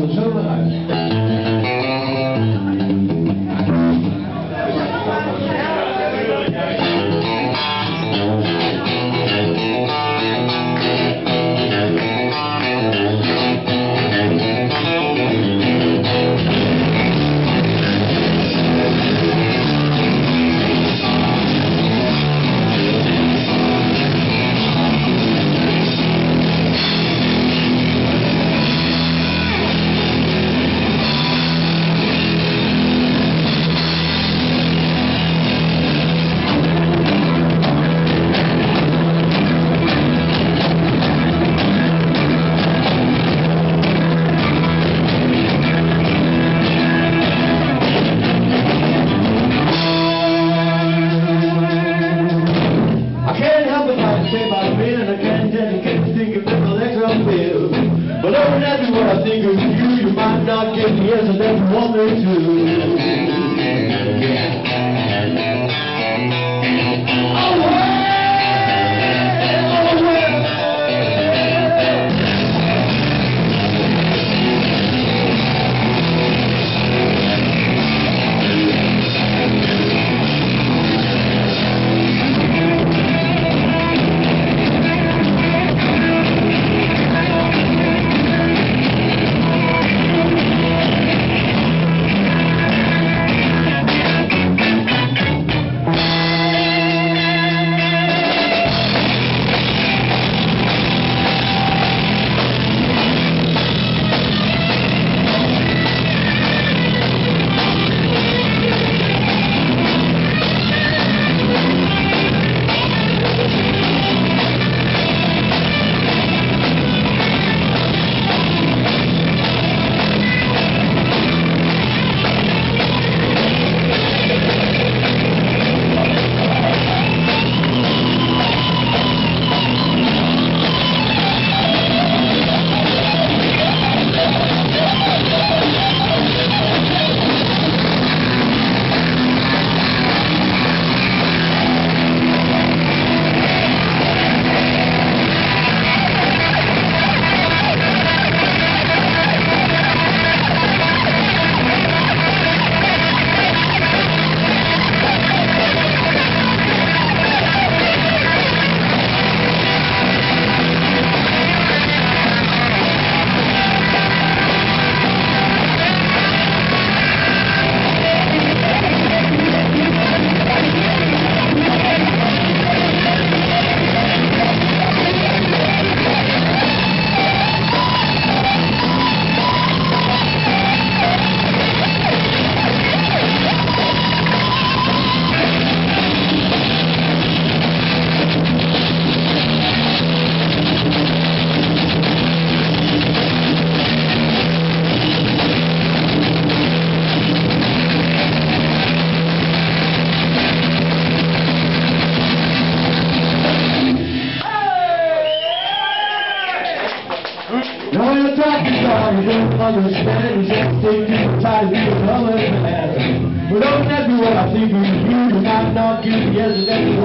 on the not get the answer that you want me to. You're talking about you don't understand, you just think you try to be man. But don't ask me what I think of you, you might not give the answer that you